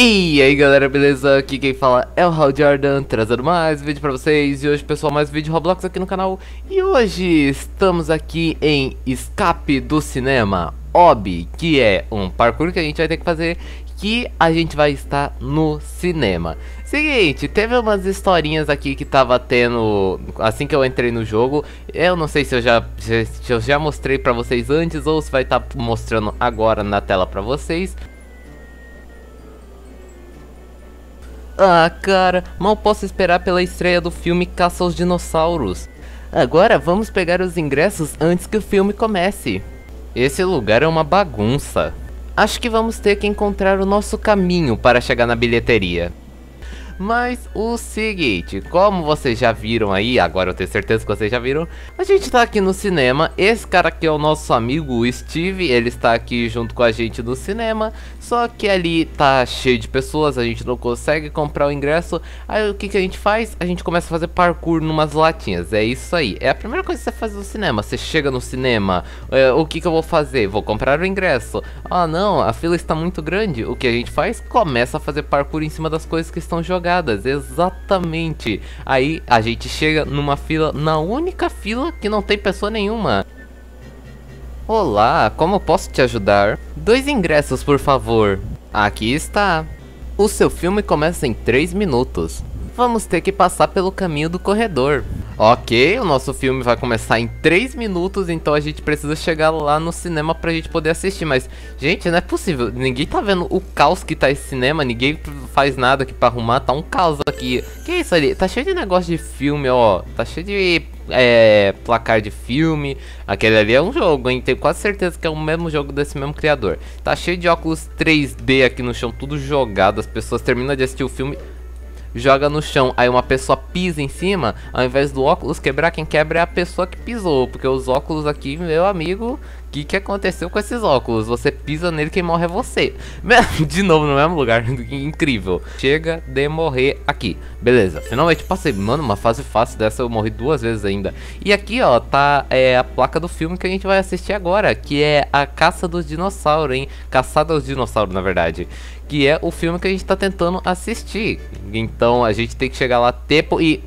E aí galera, beleza? Aqui quem fala é o Hal Jordan, trazendo mais vídeo pra vocês E hoje pessoal, mais vídeo Roblox aqui no canal E hoje estamos aqui em Escape do Cinema OB, que é um parkour que a gente vai ter que fazer Que a gente vai estar no cinema Seguinte, teve umas historinhas aqui que tava tendo assim que eu entrei no jogo. Eu não sei se eu já, se eu já mostrei pra vocês antes ou se vai estar tá mostrando agora na tela pra vocês. Ah, cara, mal posso esperar pela estreia do filme Caça aos Dinossauros. Agora vamos pegar os ingressos antes que o filme comece. Esse lugar é uma bagunça. Acho que vamos ter que encontrar o nosso caminho para chegar na bilheteria. Mas o seguinte, como vocês já viram aí, agora eu tenho certeza que vocês já viram, a gente tá aqui no cinema, esse cara aqui é o nosso amigo o Steve, ele está aqui junto com a gente no cinema, só que ali tá cheio de pessoas, a gente não consegue comprar o ingresso, aí o que, que a gente faz? A gente começa a fazer parkour numas latinhas, é isso aí, é a primeira coisa que você faz no cinema, você chega no cinema, é, o que, que eu vou fazer? Vou comprar o ingresso, ah não, a fila está muito grande, o que a gente faz? Começa a fazer parkour em cima das coisas que estão jogadas jogadas, exatamente. Aí a gente chega numa fila, na única fila que não tem pessoa nenhuma. Olá, como posso te ajudar? Dois ingressos, por favor. Aqui está. O seu filme começa em 3 minutos. Vamos ter que passar pelo caminho do corredor. Ok, o nosso filme vai começar em 3 minutos, então a gente precisa chegar lá no cinema pra gente poder assistir. Mas, gente, não é possível. Ninguém tá vendo o caos que tá esse cinema, ninguém faz nada aqui pra arrumar. Tá um caos aqui. Que isso ali? Tá cheio de negócio de filme, ó. Tá cheio de é, placar de filme. Aquele ali é um jogo, hein? Tenho quase certeza que é o mesmo jogo desse mesmo criador. Tá cheio de óculos 3D aqui no chão, tudo jogado. As pessoas terminam de assistir o filme joga no chão, aí uma pessoa pisa em cima, ao invés do óculos quebrar, quem quebra é a pessoa que pisou, porque os óculos aqui, meu amigo, que, que aconteceu com esses óculos? Você pisa nele, quem morre é você. De novo no mesmo lugar, incrível. Chega de morrer aqui. Beleza, finalmente passei. Mano, uma fase fácil dessa eu morri duas vezes ainda. E aqui, ó, tá é, a placa do filme que a gente vai assistir agora, que é A Caça dos Dinossauros, hein? Caçada aos Dinossauros, na verdade. Que é o filme que a gente tá tentando assistir. Então a gente tem que chegar lá tempo e...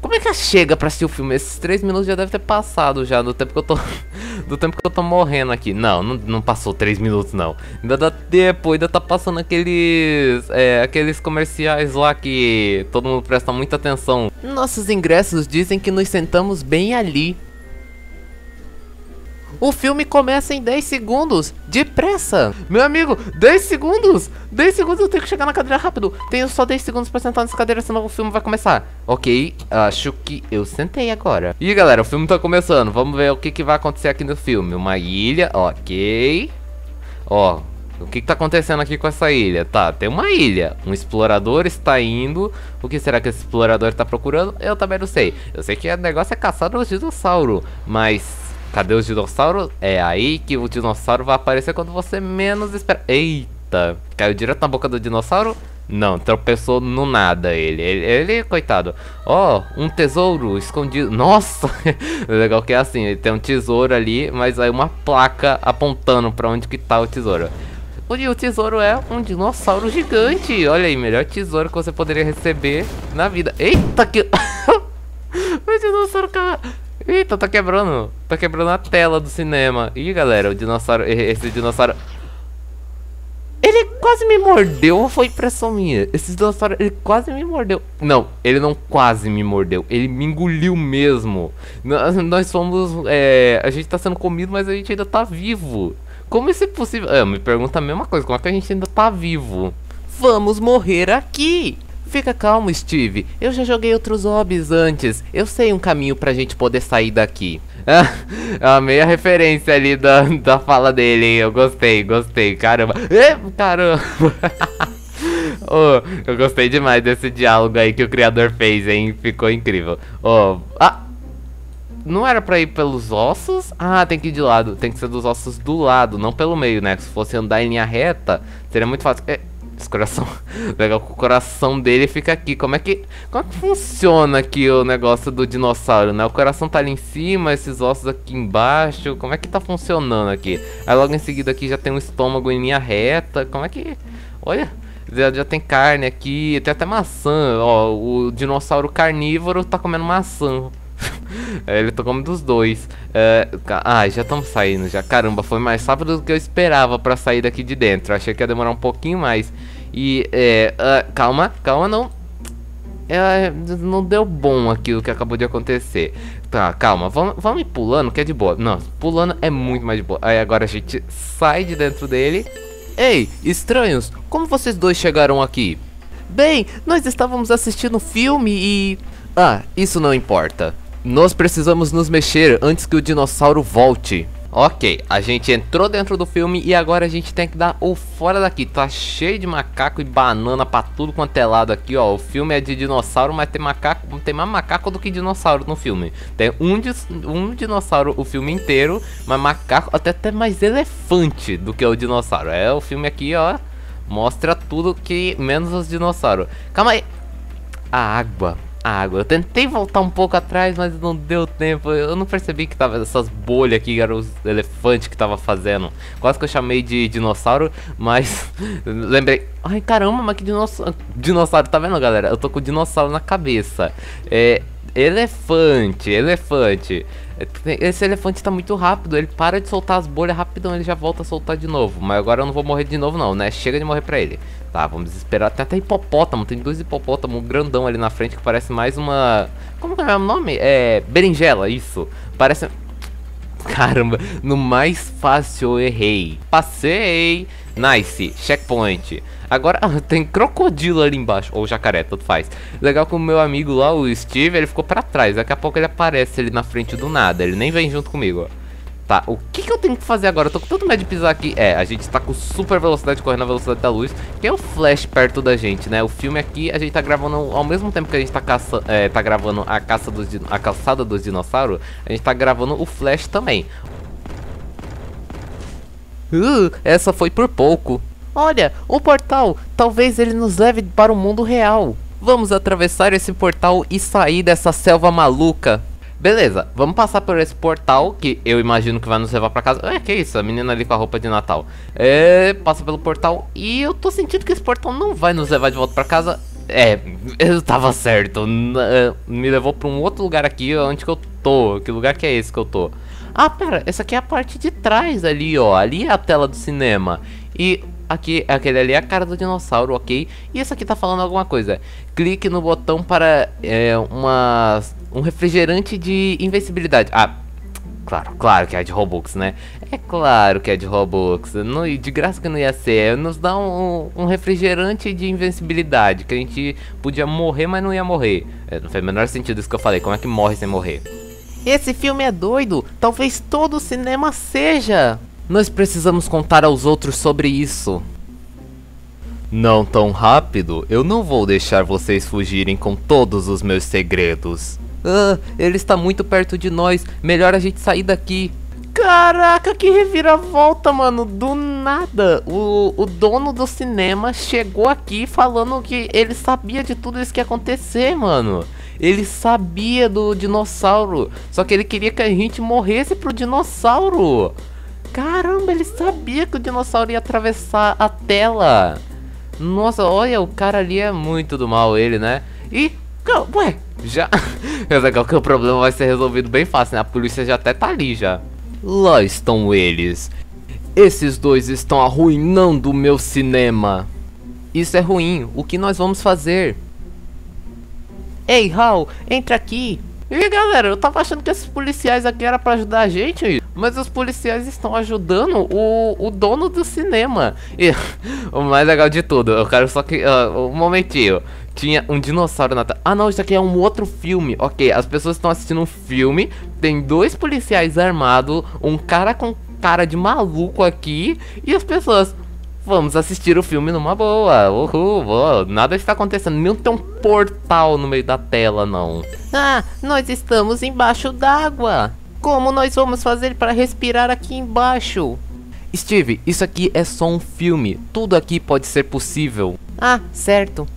Como é que chega pra assistir o filme? Esses três minutos já deve ter passado já do tempo que eu tô. do tempo que eu tô morrendo aqui. Não, não, não passou três minutos não. Ainda dá tempo, ainda tá passando aqueles. É, aqueles comerciais lá que todo mundo presta muita atenção. Nossos ingressos dizem que nos sentamos bem ali. O filme começa em 10 segundos. Depressa. Meu amigo, 10 segundos. 10 segundos eu tenho que chegar na cadeira rápido. Tenho só 10 segundos pra sentar nessa cadeira, senão o filme vai começar. Ok, acho que eu sentei agora. E galera, o filme tá começando. Vamos ver o que, que vai acontecer aqui no filme. Uma ilha, ok. Ó, o que, que tá acontecendo aqui com essa ilha? Tá, tem uma ilha. Um explorador está indo. O que será que esse explorador tá procurando? Eu também não sei. Eu sei que o negócio é caçar os dinossauros. Mas Cadê os dinossauros? É aí que o dinossauro vai aparecer quando você menos espera. Eita, caiu direto na boca do dinossauro? Não, tropeçou no nada ele. Ele, ele coitado. Ó, oh, um tesouro escondido. Nossa! Legal que é assim, tem um tesouro ali, mas aí uma placa apontando pra onde que tá o tesouro. O tesouro é um dinossauro gigante. Olha aí, melhor tesouro que você poderia receber na vida. Eita, que... o dinossauro, cara... Eita, tá quebrando. Tá quebrando a tela do cinema. Ih, galera, o dinossauro. Esse dinossauro. Ele quase me mordeu ou foi impressão minha? Esse dinossauro, ele quase me mordeu. Não, ele não quase me mordeu. Ele me engoliu mesmo. Nós, nós fomos. É, a gente tá sendo comido, mas a gente ainda tá vivo. Como isso é possível? É, me pergunta a mesma coisa. Como é que a gente ainda tá vivo? Vamos morrer aqui. Fica calmo, Steve. Eu já joguei outros hobbies antes. Eu sei um caminho pra gente poder sair daqui. Ah, amei a referência ali da, da fala dele, hein? Eu gostei, gostei. Caramba. É, caramba. oh, eu gostei demais desse diálogo aí que o criador fez, hein? Ficou incrível. Oh, ah, não era pra ir pelos ossos? Ah, tem que ir de lado. Tem que ser dos ossos do lado, não pelo meio, né? Se fosse andar em linha reta, seria muito fácil. É, esse coração. Legal que o coração dele fica aqui. Como é que. Como é que funciona aqui o negócio do dinossauro, né? O coração tá ali em cima, esses ossos aqui embaixo. Como é que tá funcionando aqui? Aí logo em seguida aqui já tem um estômago em linha reta. Como é que. Olha. Já, já tem carne aqui, tem até maçã. Ó, o dinossauro carnívoro tá comendo maçã. Ele tá comendo dos dois. É, ah, já estamos saindo já. Caramba, foi mais rápido do que eu esperava pra sair daqui de dentro. Achei que ia demorar um pouquinho mais. E, é, uh, calma, calma, não. É, não deu bom aquilo que acabou de acontecer. Tá, calma, vamos, vamos ir pulando que é de boa. Não, pulando é muito mais de boa. Aí agora a gente sai de dentro dele. Ei, estranhos, como vocês dois chegaram aqui? Bem, nós estávamos assistindo um filme e... Ah, isso não importa. Nós precisamos nos mexer antes que o dinossauro volte. Ok, a gente entrou dentro do filme e agora a gente tem que dar o fora daqui. Tá cheio de macaco e banana pra tudo quanto é lado aqui, ó. O filme é de dinossauro, mas tem macaco, tem mais macaco do que dinossauro no filme. Tem um, um dinossauro o filme inteiro, mas macaco, até até mais elefante do que o dinossauro. É, o filme aqui, ó, mostra tudo que menos os dinossauros. Calma aí. A água água. Eu tentei voltar um pouco atrás, mas não deu tempo. Eu não percebi que tava essas bolhas aqui, eram os elefantes que tava fazendo. Quase que eu chamei de dinossauro, mas lembrei. Ai caramba, mas que dinossauro. Dinossauro, tá vendo, galera? Eu tô com dinossauro na cabeça. É. Elefante, elefante. Esse elefante tá muito rápido, ele para de soltar as bolhas rapidão, ele já volta a soltar de novo. Mas agora eu não vou morrer de novo não, né? Chega de morrer pra ele. Tá, vamos esperar. Tem até hipopótamo, tem dois hipopótamos grandão ali na frente que parece mais uma... Como é o nome? É... Berinjela, isso. Parece... Caramba, no mais fácil eu errei. Passei. Nice, checkpoint. Agora tem crocodilo ali embaixo, ou jacaré, tanto faz. Legal que o meu amigo lá, o Steve, ele ficou pra trás. Daqui a pouco ele aparece ali na frente do nada. Ele nem vem junto comigo. Tá, o que, que eu tenho que fazer agora? Eu tô com tanto medo de pisar aqui. É, a gente tá com super velocidade correndo na velocidade da luz. Tem o flash perto da gente, né? O filme aqui, a gente tá gravando ao mesmo tempo que a gente tá, caça, é, tá gravando a, caça dos, a caçada dos dinossauros. A gente tá gravando o flash também. Uh, essa foi por pouco. Olha, o portal. Talvez ele nos leve para o mundo real. Vamos atravessar esse portal e sair dessa selva maluca. Beleza, vamos passar por esse portal que eu imagino que vai nos levar pra casa. É, que isso, a menina ali com a roupa de Natal. É, passa pelo portal e eu tô sentindo que esse portal não vai nos levar de volta pra casa. É, eu tava certo. É, me levou pra um outro lugar aqui, onde que eu tô. Que lugar que é esse que eu tô? Ah, pera, essa aqui é a parte de trás ali, ó. Ali é a tela do cinema. E aqui, aquele ali é a cara do dinossauro, ok? E esse aqui tá falando alguma coisa. Clique no botão para é, uma, um refrigerante de invencibilidade. Ah, claro, claro que é de Robux, né? É claro que é de Robux. Não, de graça que não ia ser. Nos dá um, um refrigerante de invencibilidade. Que a gente podia morrer, mas não ia morrer. É, não fez o menor sentido isso que eu falei. Como é que morre sem morrer? Esse filme é doido. Talvez todo o cinema seja. Nós precisamos contar aos outros sobre isso. Não tão rápido. Eu não vou deixar vocês fugirem com todos os meus segredos. Ah, ele está muito perto de nós. Melhor a gente sair daqui. Caraca, que reviravolta, mano. Do nada. O, o dono do cinema chegou aqui falando que ele sabia de tudo isso que ia acontecer, mano. Ele sabia do dinossauro. Só que ele queria que a gente morresse pro dinossauro. Caramba, ele sabia que o dinossauro ia atravessar a tela. Nossa, olha, o cara ali é muito do mal, ele, né? E, ué, já... É legal que o problema vai ser resolvido bem fácil, né? A polícia já até tá ali, já. Lá estão eles. Esses dois estão arruinando o meu cinema. Isso é ruim. O que nós vamos fazer? Ei, Hal, entra aqui. E galera, eu tava achando que esses policiais aqui era pra ajudar a gente, mas os policiais estão ajudando o, o dono do cinema. E o mais legal de tudo, eu quero só que. Uh, um momentinho. Tinha um dinossauro na tela. Ah, não, isso aqui é um outro filme. Ok, as pessoas estão assistindo um filme. Tem dois policiais armados, um cara com cara de maluco aqui. E as pessoas. Vamos assistir o filme numa boa. Uhul, boa. nada está acontecendo. Nem tem um portal no meio da tela, não. Ah, nós estamos embaixo d'água. Como nós vamos fazer para respirar aqui embaixo? Steve, isso aqui é só um filme. Tudo aqui pode ser possível. Ah, certo.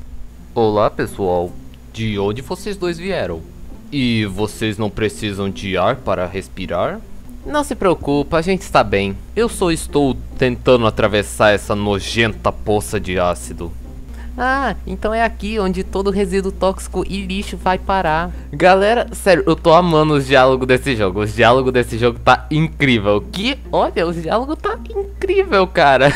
Olá, pessoal. De onde vocês dois vieram? E vocês não precisam de ar para respirar? Não se preocupa, a gente está bem. Eu só estou tentando atravessar essa nojenta poça de ácido. Ah, então é aqui onde todo resíduo tóxico e lixo vai parar. Galera, sério, eu tô amando os diálogos desse jogo. Os diálogos desse jogo tá incrível. Que, olha, os diálogos tá incrível, cara.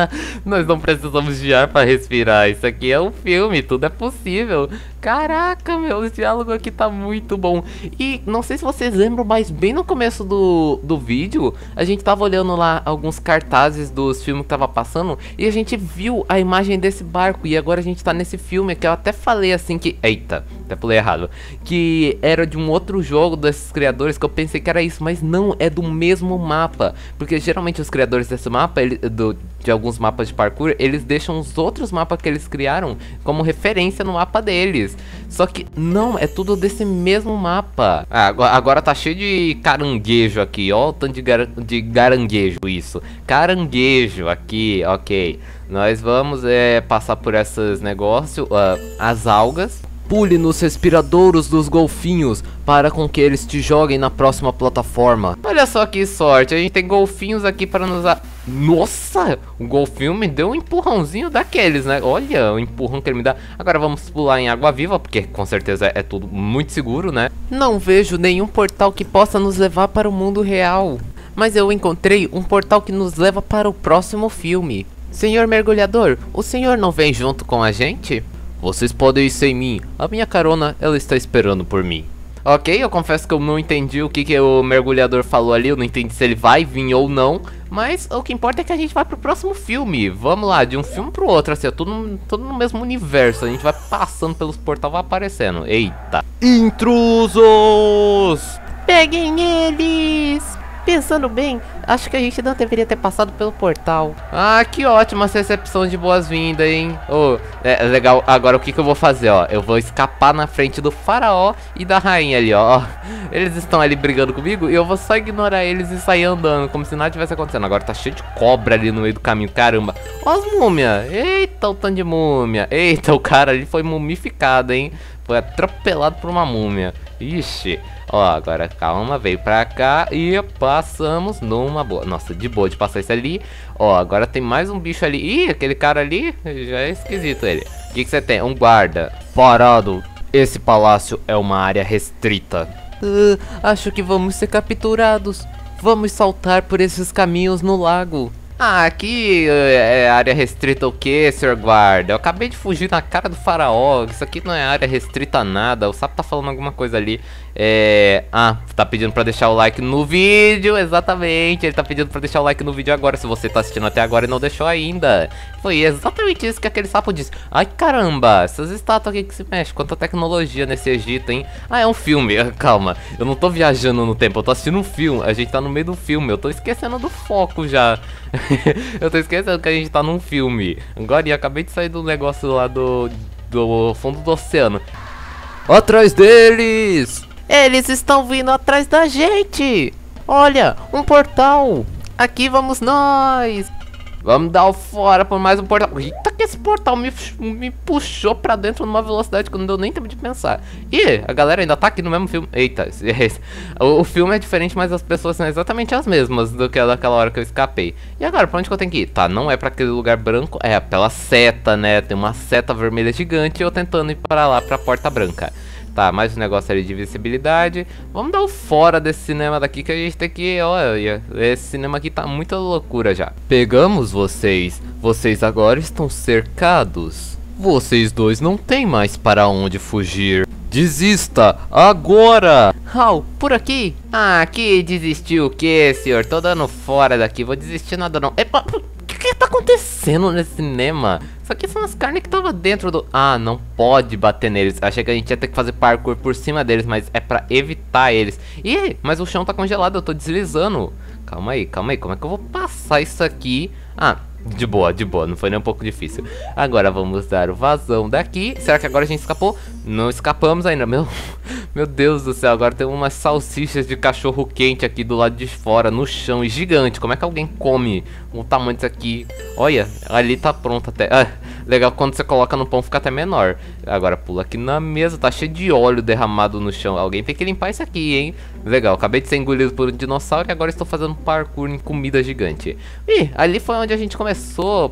Nós não precisamos de ar pra respirar. Isso aqui é um filme, tudo é possível. Caraca, meu, o diálogo aqui tá muito bom. E não sei se vocês lembram, mas bem no começo do, do vídeo, a gente tava olhando lá alguns cartazes dos filmes que tava passando e a gente viu a imagem desse barco. E agora a gente tá nesse filme que eu até falei assim que. Eita, até pulei errado. Que era de um outro jogo desses criadores que eu pensei que era isso, mas não, é do mesmo mapa. Porque geralmente os criadores desse mapa, ele, do, de alguns mapas de parkour, eles deixam os outros mapas que eles criaram como referência no mapa deles. Só que não, é tudo desse mesmo mapa. Ah, agora, agora tá cheio de caranguejo aqui, ó o tanto de, gar de garanguejo isso. Caranguejo aqui, ok. Nós vamos é, passar por esses negócios, uh, as algas. Pule nos respiradouros dos golfinhos para com que eles te joguem na próxima plataforma. Olha só que sorte, a gente tem golfinhos aqui para nos... Nossa, o golfinho me deu um empurrãozinho daqueles, né? Olha o empurrão que ele me dá. Agora vamos pular em água viva, porque com certeza é tudo muito seguro, né? Não vejo nenhum portal que possa nos levar para o mundo real. Mas eu encontrei um portal que nos leva para o próximo filme. Senhor mergulhador, o senhor não vem junto com a gente? Vocês podem ir sem mim. A minha carona, ela está esperando por mim. Ok, eu confesso que eu não entendi o que, que o mergulhador falou ali. Eu não entendi se ele vai vir ou não. Mas o que importa é que a gente vai pro próximo filme. Vamos lá, de um filme pro outro, assim, tudo, tudo no mesmo universo. A gente vai passando pelos portais, vai aparecendo. Eita. Intrusos! Peguem eles! Pensando bem, acho que a gente não deveria ter passado pelo portal. Ah, que ótima recepção de boas-vindas, hein? Oh, é, legal. Agora o que, que eu vou fazer, ó? Eu vou escapar na frente do faraó e da rainha ali, ó. Eles estão ali brigando comigo e eu vou só ignorar eles e sair andando, como se nada tivesse acontecendo. Agora tá cheio de cobra ali no meio do caminho, caramba. Ó as múmias. Eita, o tanto de múmia. Eita, o cara ali foi mumificado, hein? Foi atropelado por uma múmia. Ixi. Ó, agora calma, veio pra cá e passamos numa boa. Nossa, de boa de passar isso ali. Ó, agora tem mais um bicho ali. Ih, aquele cara ali já é esquisito ele. O que você tem? Um guarda. Parado. Esse palácio é uma área restrita. Uh, acho que vamos ser capturados. Vamos saltar por esses caminhos no lago. Ah, aqui é, é área restrita o que, senhor guarda? Eu acabei de fugir na cara do faraó. Isso aqui não é área restrita a nada. O sapo tá falando alguma coisa ali. É... Ah, tá pedindo pra deixar o like no vídeo, exatamente. Ele tá pedindo pra deixar o like no vídeo agora, se você tá assistindo até agora e não deixou ainda. Foi exatamente isso que aquele sapo disse. Ai, caramba, essas estátuas aqui que se mexem. Quanta tecnologia nesse Egito, hein? Ah, é um filme. Calma, eu não tô viajando no tempo, eu tô assistindo um filme. A gente tá no meio do filme, eu tô esquecendo do foco já. eu tô esquecendo que a gente tá num filme. Agora, eu acabei de sair do negócio lá do, do fundo do oceano. Atrás deles! Eles estão vindo atrás da gente! Olha, um portal! Aqui vamos nós! Vamos dar o fora por mais um portal. Eita, que esse portal me, me puxou pra dentro numa velocidade que não deu nem tempo de pensar. E a galera ainda tá aqui no mesmo filme. Eita, esse, esse. O, o, filme é diferente, mas as pessoas são exatamente as mesmas do que daquela hora que eu escapei. E agora, pra onde que eu tenho que ir? Tá, não é pra aquele lugar branco, é pela seta, né? Tem uma seta vermelha gigante e eu tentando ir para lá, pra porta branca. Tá, mais um negócio ali de visibilidade. Vamos dar o fora desse cinema daqui que a gente tem que... Olha, esse cinema aqui tá muita loucura já. Pegamos vocês. Vocês agora estão cercados. Vocês dois não tem mais para onde fugir. Desista, agora! Hal, por aqui? Ah, aqui desistiu o que, senhor? Tô dando fora daqui, vou desistir nada não. Epa, o que, que tá acontecendo nesse cinema? Isso aqui são as carnes que tava dentro do... Ah, não pode bater neles. Achei que a gente ia ter que fazer parkour por cima deles, mas é pra evitar eles. Ih, mas o chão tá congelado, eu tô deslizando. Calma aí, calma aí, como é que eu vou passar isso aqui? Ah, de boa, de boa, não foi nem um pouco difícil. Agora vamos dar o vazão daqui. Será que agora a gente escapou? Não escapamos ainda, meu. Meu Deus do céu, agora tem umas salsichas de cachorro quente aqui do lado de fora, no chão, e gigante. Como é que alguém come o tamanho disso aqui? Olha, ali tá pronto até. Ah, legal quando você coloca no pão fica até menor. Agora pula aqui na mesa, tá cheio de óleo derramado no chão. Alguém tem que limpar isso aqui, hein? Legal, acabei de ser engolido por um dinossauro e agora estou fazendo parkour em comida gigante. Ih, ali foi onde a gente começou.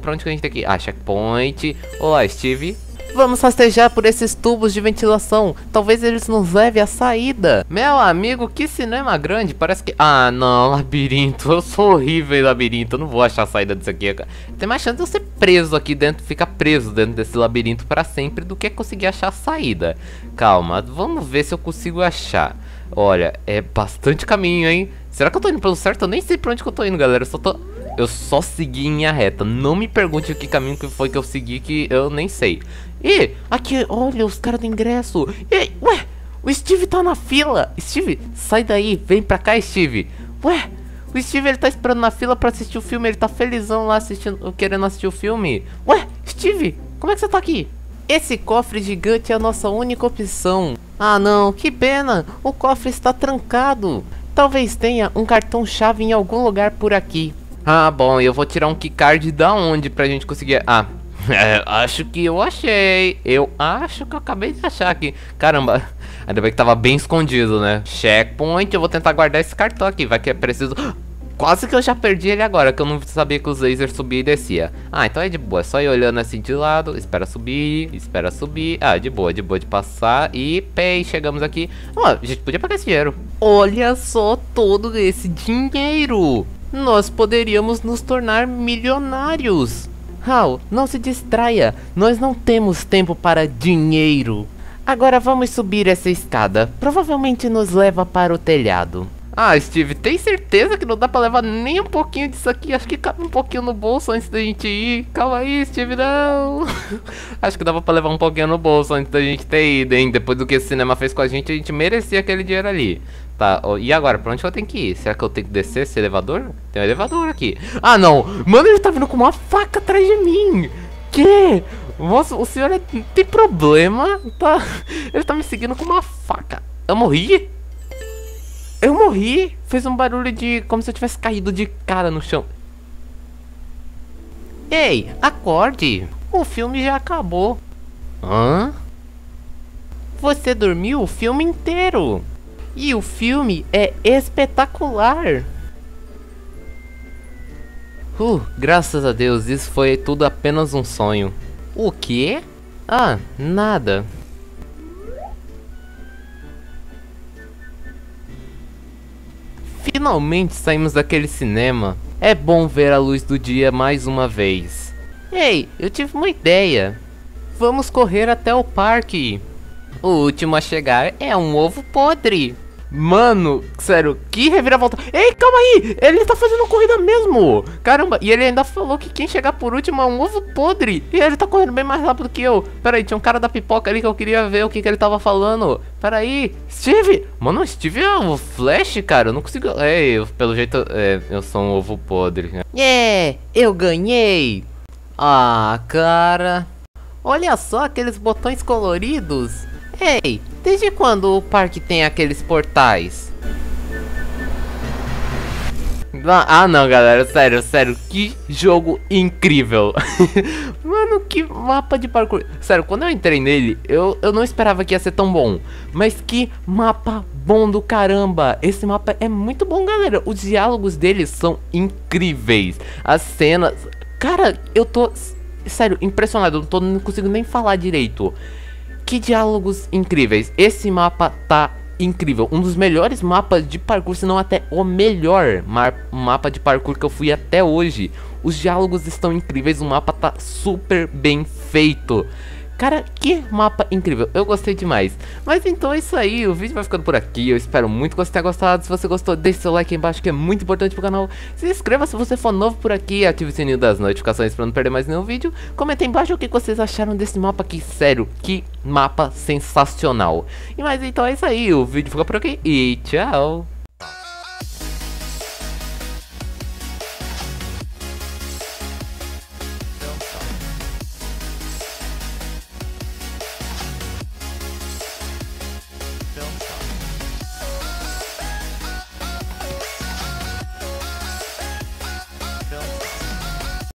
Pra onde que a gente tem que ir? Ah, checkpoint. Olá, Steve. Vamos rastejar por esses tubos de ventilação. Talvez eles nos levem à saída. Meu amigo, que cinema grande. Parece que... Ah, não, labirinto. Eu sou horrível em labirinto. Eu não vou achar a saída disso aqui. Tem mais chance de eu ser preso aqui dentro, ficar preso dentro desse labirinto para sempre do que conseguir achar a saída. Calma, vamos ver se eu consigo achar. Olha, é bastante caminho, hein? Será que eu tô indo pelo certo? Eu nem sei pra onde que eu tô indo, galera. Eu só tô... Eu só segui em linha reta. Não me pergunte que caminho que foi que eu segui, que eu nem sei. E aqui, olha, os caras do ingresso. E, ué, o Steve tá na fila. Steve, sai daí, vem pra cá, Steve. Ué, o Steve ele tá esperando na fila pra assistir o filme. Ele tá felizão lá assistindo, querendo assistir o filme. Ué, Steve, como é que você tá aqui? Esse cofre gigante é a nossa única opção. Ah não, que pena, o cofre está trancado. Talvez tenha um cartão-chave em algum lugar por aqui. Ah, bom, eu vou tirar um keycard da onde pra gente conseguir... Ah, é, acho que eu achei. Eu acho que eu acabei de achar aqui. Caramba, ainda bem que tava bem escondido, né? Checkpoint, eu vou tentar guardar esse cartão aqui. Vai que é preciso... Quase que eu já perdi ele agora, que eu não sabia que os lasers subia e descia. Ah, então é de boa, é só ir olhando assim de lado, espera subir, espera subir. Ah, de boa, de boa de passar e pay, chegamos aqui. Ó, oh, a gente podia pagar esse dinheiro. Olha só todo esse dinheiro. Nós poderíamos nos tornar milionários. Hal, não se distraia, nós não temos tempo para dinheiro. Agora vamos subir essa escada, provavelmente nos leva para o telhado. Ah, Steve, tem certeza que não dá pra levar nem um pouquinho disso aqui? Acho que cabe um pouquinho no bolso antes da gente ir. Calma aí, Steve, não. Acho que dava pra levar um pouquinho no bolso antes da gente ter ido, hein? Depois do que o cinema fez com a gente, a gente merecia aquele dinheiro ali. Tá, e agora? Pra onde eu tenho que ir? Será que eu tenho que descer esse elevador? Tem um elevador aqui. Ah, não. Mano, ele tá vindo com uma faca atrás de mim. Que? Nossa, o senhor é... tem problema? Tá... Ele tá me seguindo com uma faca. Eu morri? Eu morri. Fez um barulho de... Como se eu tivesse caído de cara no chão. Ei, acorde. O filme já acabou. Hã? Você dormiu o filme inteiro. E o filme é espetacular. Uh, graças a Deus, isso foi tudo apenas um sonho. O quê? Ah, nada. Finalmente saímos daquele cinema. É bom ver a luz do dia mais uma vez. Ei, eu tive uma ideia. Vamos correr até o parque. O último a chegar é um ovo podre. Mano, sério, que reviravolta. Ei, calma aí! Ele tá fazendo corrida mesmo! Caramba, e ele ainda falou que quem chegar por último é um ovo podre. E ele tá correndo bem mais rápido que eu. Pera aí, tinha um cara da pipoca ali que eu queria ver o que, que ele tava falando. Pera aí, Steve! Mano, Steve é o Flash, cara. Eu não consigo. É, eu, pelo jeito, é, eu sou um ovo podre. Yeah, eu ganhei! Ah, cara. Olha só aqueles botões coloridos. Ei, desde quando o parque tem aqueles portais? Ah não, galera, sério, sério, que jogo incrível. Mano, que mapa de parkour. Sério, quando eu entrei nele, eu, eu não esperava que ia ser tão bom. Mas que mapa bom do caramba. Esse mapa é muito bom, galera. Os diálogos deles são incríveis. As cenas... Cara, eu tô, sério, impressionado. Eu não tô, não consigo nem falar direito que diálogos incríveis. Esse mapa tá incrível. Um dos melhores mapas de parkour, se não até o melhor mapa de parkour que eu fui até hoje. Os diálogos estão incríveis, o mapa tá super bem feito. Cara, que mapa incrível, eu gostei demais. Mas então é isso aí, o vídeo vai ficando por aqui. Eu espero muito que você tenha gostado. Se você gostou, deixe seu like aí embaixo que é muito importante pro canal. Se inscreva se você for novo por aqui. Ative o sininho das notificações pra não perder mais nenhum vídeo. Comenta aí embaixo o que vocês acharam desse mapa aqui. Sério, que mapa sensacional. E mais então é isso aí, o vídeo fica por aqui E tchau